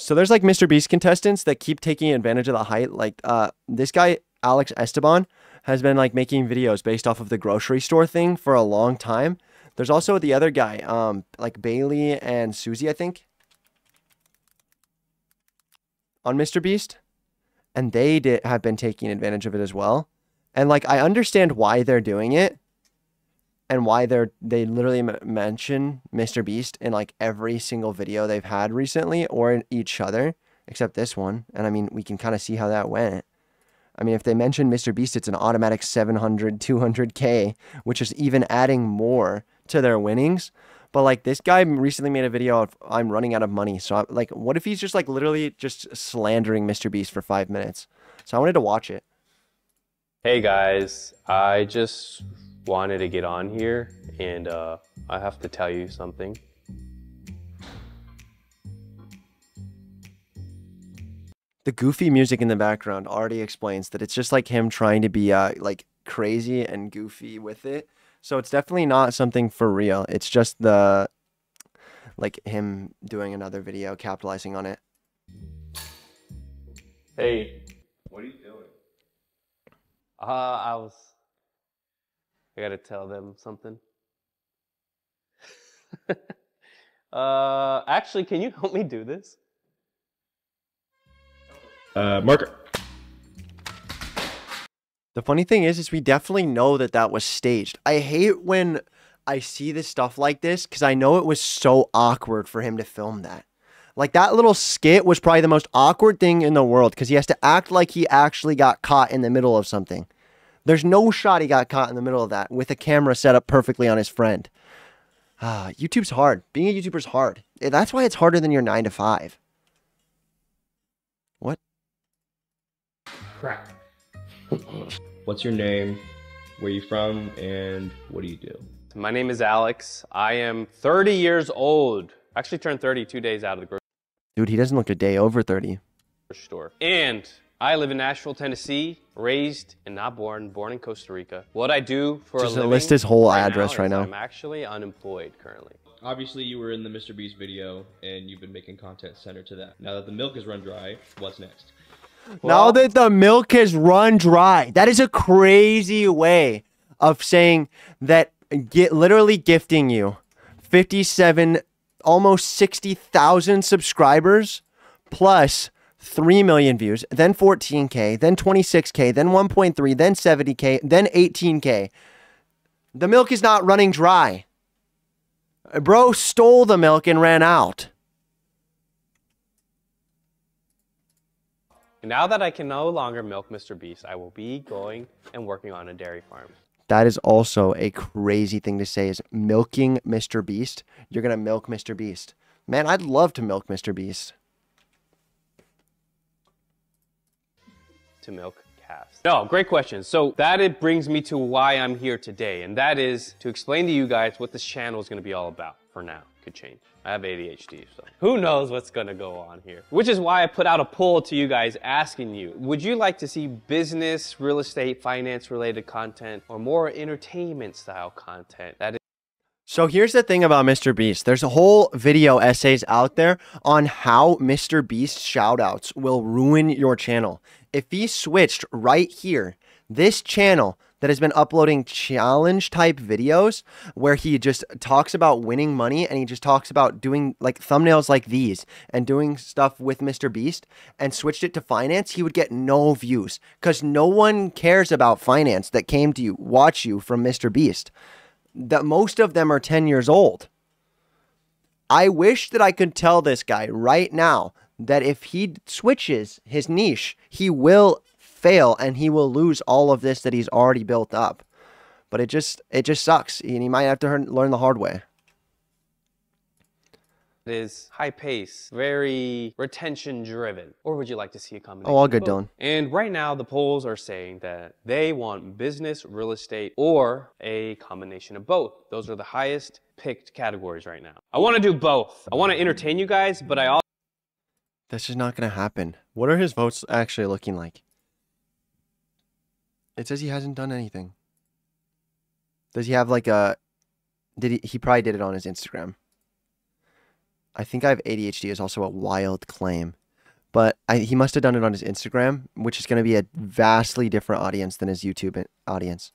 So there's like Mr. Beast contestants that keep taking advantage of the height. Like uh, this guy Alex Esteban has been like making videos based off of the grocery store thing for a long time. There's also the other guy, um, like Bailey and Susie, I think, on Mr. Beast, and they did have been taking advantage of it as well. And like I understand why they're doing it, and why they're they literally mention Mr. Beast in like every single video they've had recently, or in each other, except this one. And I mean, we can kind of see how that went. I mean, if they mention Mr. Beast, it's an automatic 700, 200K, which is even adding more to their winnings. But like this guy recently made a video of I'm running out of money. So I, like, what if he's just like literally just slandering Mr. Beast for five minutes? So I wanted to watch it. Hey guys, I just wanted to get on here and uh, I have to tell you something. The goofy music in the background already explains that it's just like him trying to be uh, like crazy and goofy with it. So it's definitely not something for real. It's just the like him doing another video capitalizing on it. Hey, What are you doing? uh, I was. I gotta tell them something. uh, actually, can you help me do this? Uh, marker. The funny thing is, is we definitely know that that was staged. I hate when I see this stuff like this because I know it was so awkward for him to film that. Like that little skit was probably the most awkward thing in the world because he has to act like he actually got caught in the middle of something. There's no shot he got caught in the middle of that with a camera set up perfectly on his friend. Ah, YouTube's hard. Being a YouTuber's hard. Eh, That's why it's harder than your nine to five. What? Crap. What's your name? Where you from? And what do you do? My name is Alex. I am 30 years old. Actually, turned 30 two days out of the grocery Dude, he doesn't look a day over 30. store. And I live in Nashville, Tennessee. Raised and not born, born in Costa Rica. What I do for Just a living list his whole right address now right is now. I'm actually unemployed currently. Obviously, you were in the Mr. Beast video, and you've been making content centered to that. Now that the milk has run dry, what's next? now that the milk has run dry, that is a crazy way of saying that get literally gifting you 57 almost 60,000 subscribers plus 3 million views, then 14k, then 26k, then 1.3, then 70k, then 18k. The milk is not running dry. Bro stole the milk and ran out. Now that I can no longer milk Mr. Beast, I will be going and working on a dairy farm. That is also a crazy thing to say is milking Mr. Beast. You're going to milk Mr. Beast. Man, I'd love to milk Mr. Beast. To milk calves? No, great question. So that it brings me to why I'm here today, and that is to explain to you guys what this channel is going to be all about. For now, could change. I have ADHD, so who knows what's going to go on here. Which is why I put out a poll to you guys asking you, would you like to see business, real estate, finance related content, or more entertainment style content? That is So here's the thing about Mr. Beast. There's a whole video essays out there on how Mr. Beast shoutouts will ruin your channel. If he switched right here, this channel that has been uploading challenge type videos where he just talks about winning money and he just talks about doing like thumbnails like these and doing stuff with Mr. Beast and switched it to finance, he would get no views because no one cares about finance that came to you, watch you from Mr. Beast that most of them are 10 years old. I wish that I could tell this guy right now that if he switches his niche, he will fail and he will lose all of this that he's already built up. But it just it just sucks and he might have to learn, learn the hard way. It is high pace, very retention driven? Or would you like to see a combination? Oh, all good? Dylan. And right now, the polls are saying that they want business, real estate, or a combination of both. Those are the highest picked categories right now. I want to do both. I want to entertain you guys, but I also That's just not going to happen. What are his votes actually looking like? It says he hasn't done anything. Does he have like a did he he probably did it on his Instagram. I think I have ADHD is also a wild claim. But I, he must have done it on his Instagram, which is going to be a vastly different audience than his YouTube eh, audience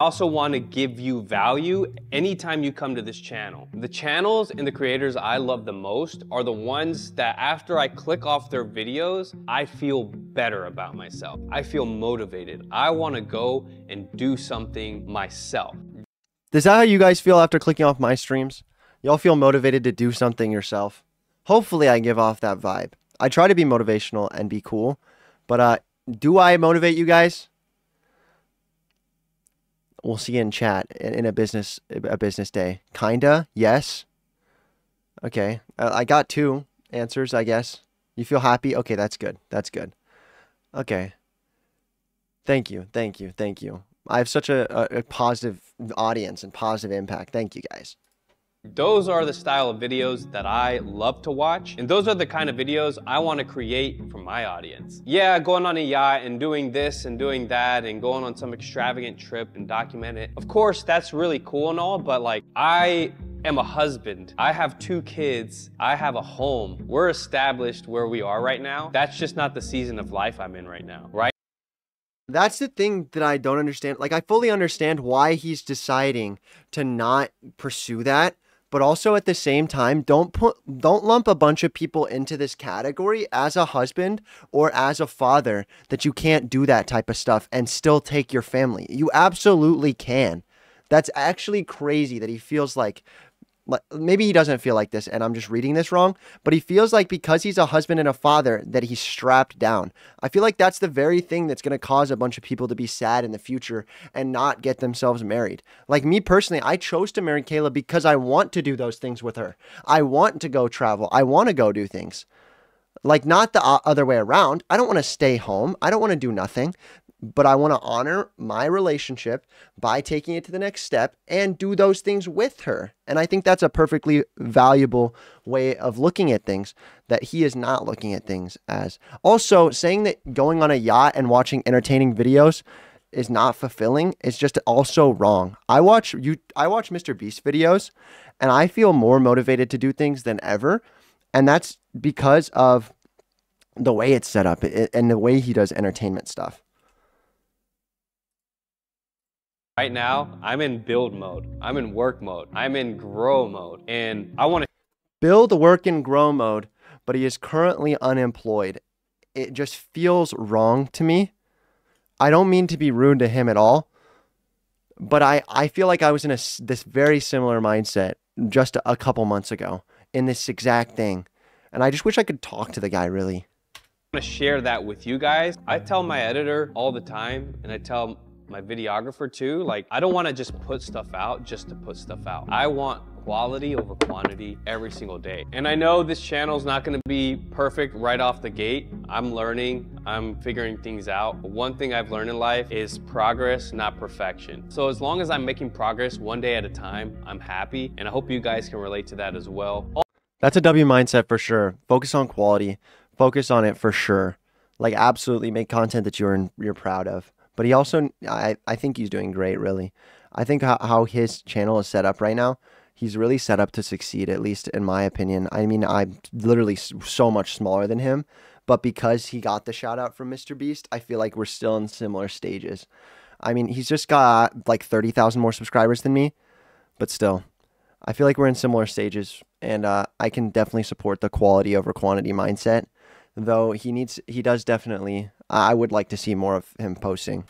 also want to give you value anytime you come to this channel. The channels and the creators I love the most are the ones that after I click off their videos, I feel better about myself. I feel motivated. I want to go and do something myself. Is that how you guys feel after clicking off my streams? Y'all feel motivated to do something yourself? Hopefully I give off that vibe. I try to be motivational and be cool, but uh, do I motivate you guys? We'll see you in chat in a business a business day. Kinda, yes. Okay, I got two answers. I guess you feel happy. Okay, that's good. That's good. Okay. Thank you, thank you, thank you. I have such a, a, a positive audience and positive impact. Thank you guys. Those are the style of videos that I love to watch, and those are the kind of videos I want to create for my audience. Yeah, going on a yacht and doing this and doing that and going on some extravagant trip and document it. Of course, that's really cool and all, but like, I am a husband. I have two kids. I have a home. We're established where we are right now. That's just not the season of life I'm in right now, right? That's the thing that I don't understand. Like, I fully understand why he's deciding to not pursue that but also at the same time don't put don't lump a bunch of people into this category as a husband or as a father that you can't do that type of stuff and still take your family. You absolutely can. That's actually crazy that he feels like maybe he doesn't feel like this and I'm just reading this wrong, but he feels like because he's a husband and a father that he's strapped down. I feel like that's the very thing that's going to cause a bunch of people to be sad in the future and not get themselves married. Like me personally, I chose to marry Kayla because I want to do those things with her. I want to go travel. I want to go do things. Like not the other way around. I don't want to stay home. I don't want to do nothing but I want to honor my relationship by taking it to the next step and do those things with her. And I think that's a perfectly valuable way of looking at things that he is not looking at things as. Also, saying that going on a yacht and watching entertaining videos is not fulfilling is just also wrong. I watch you I watch Mr. Beast videos and I feel more motivated to do things than ever, and that's because of the way it's set up and the way he does entertainment stuff. Right now, I'm in build mode. I'm in work mode. I'm in grow mode. And I want to build, work, and grow mode, but he is currently unemployed. It just feels wrong to me. I don't mean to be rude to him at all, but I, I feel like I was in a, this very similar mindset just a, a couple months ago in this exact thing. And I just wish I could talk to the guy really. I want to share that with you guys. I tell my editor all the time, and I tell my videographer too. Like, I don't want to just put stuff out just to put stuff out. I want quality over quantity every single day. And I know this channel is not going to be perfect right off the gate. I'm learning, I'm figuring things out. But one thing I've learned in life is progress, not perfection. So as long as I'm making progress one day at a time, I'm happy. And I hope you guys can relate to that as well. That's a W mindset for sure. Focus on quality. Focus on it for sure. Like absolutely make content that you're you're proud of. But he also, I, I think he's doing great, really. I think how, how his channel is set up right now, he's really set up to succeed, at least in my opinion. I mean, I'm literally so much smaller than him, but because he got the shout out from Mr. Beast, I feel like we're still in similar stages. I mean, he's just got like 30,000 more subscribers than me, but still, I feel like we're in similar stages, and uh, I can definitely support the quality over quantity mindset though he needs he does definitely I would like to see more of him posting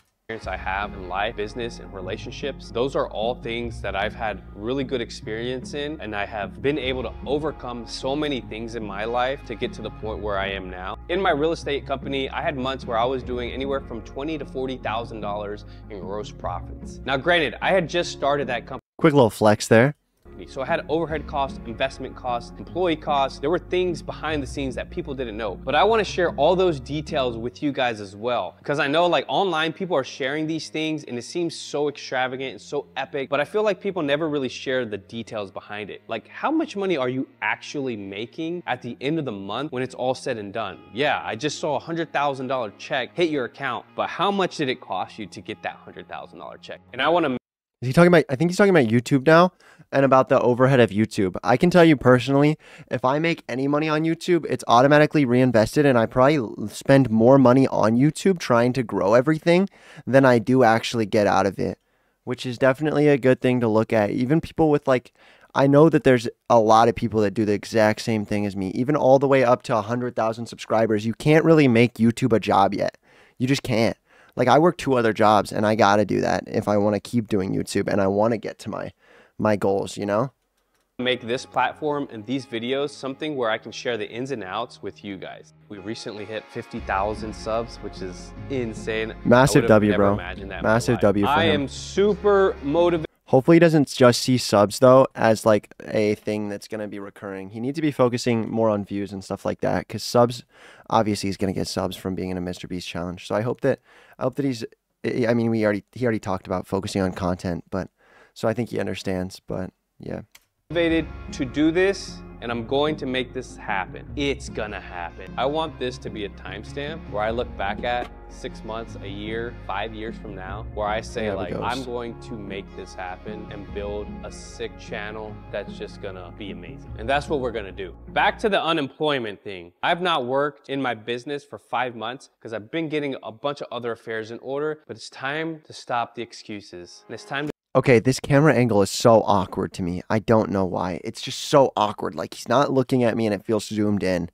I have in life, business, and relationships. Those are all things that I've had really good experience in, and I have been able to overcome so many things in my life to get to the point where I am now. In my real estate company, I had months where I was doing anywhere from twenty to forty thousand dollars in gross profits. Now, granted, I had just started that company. Quick little flex there company. So I had overhead costs, investment costs, employee costs. There were things behind the scenes that people didn't know. But I want to share all those details with you guys as well. Because I know like online people are sharing these things and it seems so extravagant and so epic. But I feel like people never really share the details behind it. Like how much money are you actually making at the end of the month when it's all said and done? Yeah, I just saw a $100,000 check hit your account, but how much did it cost you to get that $100,000 check? And I want to is he talking about? I think he's talking about YouTube now. And about the overhead of YouTube. I can tell you personally, if I make any money on YouTube, it's automatically reinvested, and I probably spend more money on YouTube trying to grow everything than I do actually get out of it, which is definitely a good thing to look at. Even people with like, I know that there's a lot of people that do the exact same thing as me, even all the way up to 100,000 subscribers. You can't really make YouTube a job yet. You just can't. Like I work two other jobs and I got to do that if I want to keep doing YouTube and I want to get to my my goals, you know? Make this platform and these videos something where I can share the ins and outs with you guys. We recently hit 50,000 subs, which is insane. Massive W, bro. Massive W for I him. am super motivated. Hopefully he doesn't just see subs though as like a thing that's going to be recurring. He needs to be focusing more on views and stuff like that cuz subs obviously he's going to get subs from being in a Mr Beast challenge. So I hope that I hope that he's I mean we already he already talked about focusing on content, but so I think he understands, but yeah. Motivated to do this and I'm going to make this happen. It's gonna happen. I want this to be a timestamp where I look back at six months, a year, five years from now, where I say like, goes. I'm going to make this happen and build a sick channel that's just gonna be amazing. And that's what we're gonna do. Back to the unemployment thing. I've not worked in my business for five months because I've been getting a bunch of other affairs in order, but it's time to stop the excuses. And it's time to Okay, this camera angle is so awkward to me. I don't know why. It's just so awkward. Like he's not looking at me and it feels zoomed in.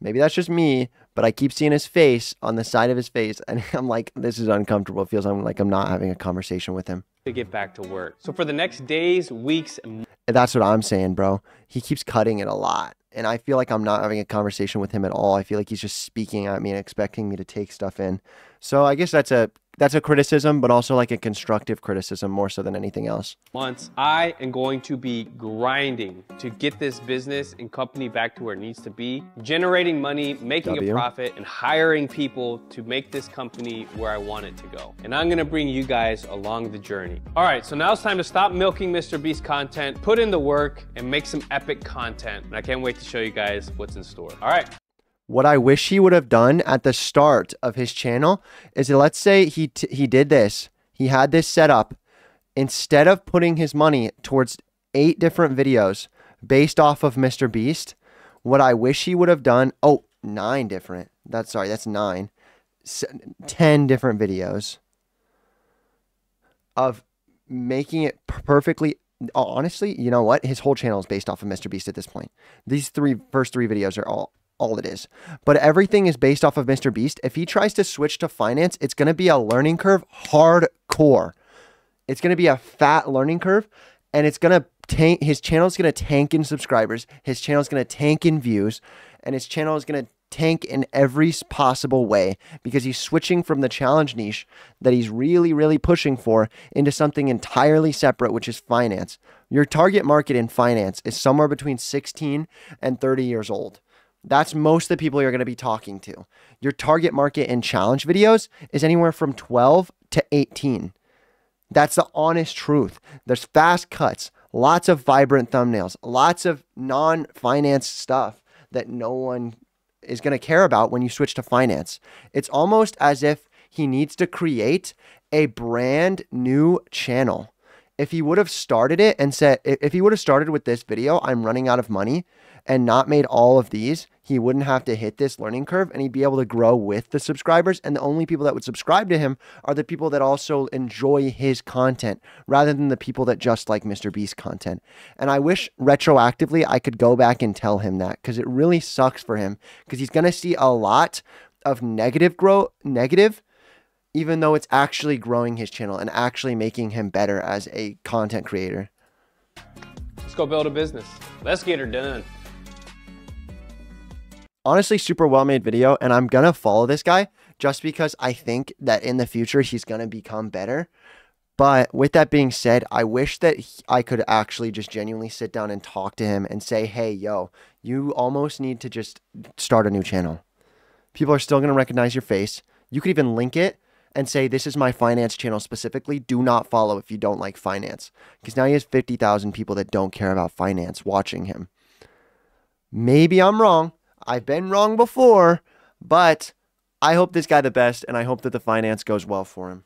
Maybe that's just me, but I keep seeing his face on the side of his face and I'm like, this is uncomfortable. It feels like I'm not having a conversation with him. to get back to work. So for the next days, weeks, and That's what I'm saying, bro. He keeps cutting it a lot. And I feel like I'm not having a conversation with him at all. I feel like he's just speaking at me and expecting me to take stuff in. So I guess that's a that's a criticism, but also like a constructive criticism more so than anything else. months, I am going to be grinding to get this business and company back to where it needs to be, generating money, making W. a profit, and hiring people to make this company where I want it to go. And I'm gonna bring you guys along the journey. All right, so now it's time to stop milking Mr. Beast content, put in the work, and make some epic content. And I can't wait to show you guys what's in store. All right. What I wish he would have done at the start of his channel is let's say he he did this. He had this set up instead of putting his money towards eight different videos based off of Mr. Beast, what I wish he would have done, oh, nine different. That's sorry, that's nine. 10 different videos of making it perfectly honestly, you know what? His whole channel is based off of Mr. Beast at this point. These three first three videos are all all it is. But everything is based off of Mr. Beast. If he tries to switch to finance, it's going to be a learning curve hardcore. It's going to be a fat learning curve and it's going to tank his channel is going to tank in subscribers. His channel is going to tank in views and his channel is going to tank in every possible way because he's switching from the challenge niche that he's really really pushing for into something entirely separate which is finance. Your target market in finance is somewhere between 16 and 30 years old. That's most of the people you're going to be talking to. Your target market in challenge videos is anywhere from 12 to 18. That's the honest truth. There's fast cuts, lots of vibrant thumbnails, lots of non finance stuff that no one is going to care about when you switch to finance. It's almost as if he needs to create a brand new channel. If he would have started it and said, if if he would have started with this video, I'm running out of money, and not made all of these, he wouldn't have to hit this learning curve and he'd be able to grow with the subscribers. And the only people that would subscribe to him are the people that also enjoy his content rather than the people that just like Mr. Beast content. And I wish retroactively I could go back and tell him that because it really sucks for him because he's going to see a lot of negative grow negative even though it's actually growing his channel and actually making him better as a content creator. Let's go build a business. Let's get her done. Honestly super well made video and i'm gonna follow this guy just because i think that in the future he's gonna become better. But with that being said i wish that i could actually just genuinely sit down and talk to him and say hey yo you almost need to just start a new channel. People are still gonna recognize your face. You could even link it and say this is my finance channel specifically. Do not follow if you don't like finance. Because now he has 50000 people that don't care about finance watching him. Maybe I'm wrong. I've been wrong before, but I hope this guy the best and I hope that the finance goes well for him.